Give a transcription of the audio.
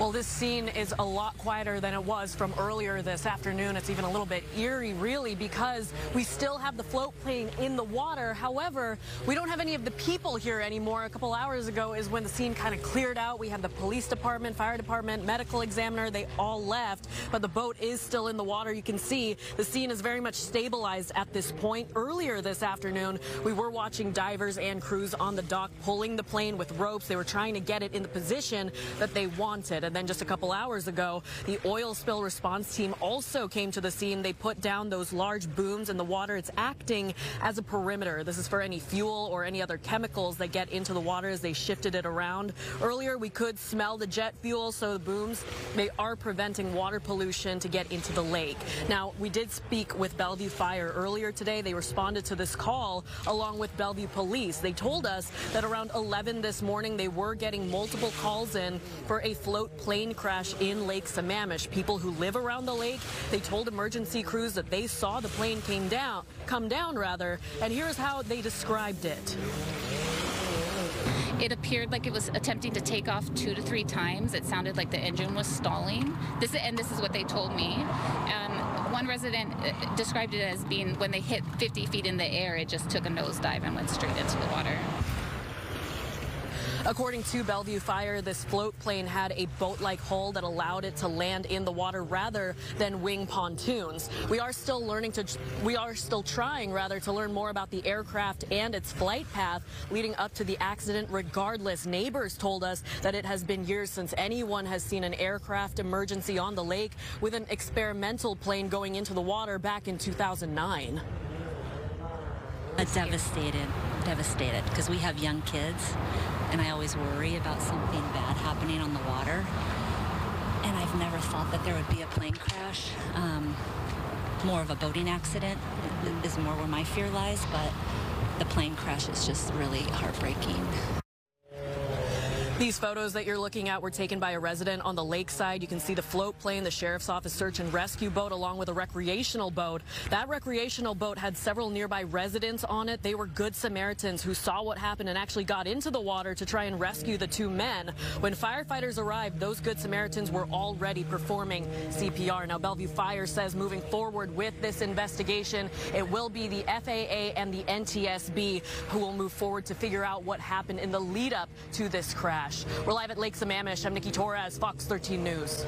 Well, this scene is a lot quieter than it was from earlier this afternoon. It's even a little bit eerie, really, because we still have the float plane in the water. However, we don't have any of the people here anymore. A couple hours ago is when the scene kind of cleared out. We had the police department, fire department, medical examiner. They all left, but the boat is still in the water. You can see the scene is very much stabilized at this point. Earlier this afternoon, we were watching divers and crews on the dock pulling the plane with ropes. They were trying to get it in the position that they wanted. And then just a couple hours ago, the oil spill response team also came to the scene. They put down those large booms in the water. It's acting as a perimeter. This is for any fuel or any other chemicals that get into the water as they shifted it around. Earlier, we could smell the jet fuel, so the booms, they are preventing water pollution to get into the lake. Now, we did speak with Bellevue Fire earlier today. They responded to this call along with Bellevue Police. They told us that around 11 this morning, they were getting multiple calls in for a float plane crash in Lake Sammamish. People who live around the lake, they told emergency crews that they saw the plane came down, come down rather, and here's how they described it. It appeared like it was attempting to take off two to three times. It sounded like the engine was stalling. This and this is what they told me. Um, one resident uh, described it as being when they hit 50 feet in the air, it just took a nosedive and went straight into the water. According to Bellevue Fire, this float plane had a boat-like hull that allowed it to land in the water rather than wing pontoons. We are still learning to, we are still trying rather to learn more about the aircraft and its flight path leading up to the accident. Regardless, neighbors told us that it has been years since anyone has seen an aircraft emergency on the lake with an experimental plane going into the water back in 2009. Devastated, devastated, because we have young kids, and I always worry about something bad happening on the water. And I've never thought that there would be a plane crash. Um, more of a boating accident is more where my fear lies, but the plane crash is just really heartbreaking. These photos that you're looking at were taken by a resident on the lakeside. You can see the float plane, the sheriff's office search and rescue boat, along with a recreational boat. That recreational boat had several nearby residents on it. They were good Samaritans who saw what happened and actually got into the water to try and rescue the two men. When firefighters arrived, those good Samaritans were already performing CPR. Now, Bellevue Fire says moving forward with this investigation, it will be the FAA and the NTSB who will move forward to figure out what happened in the lead up to this crash. We're live at Lake Sammamish. I'm Nikki Torres, Fox 13 News.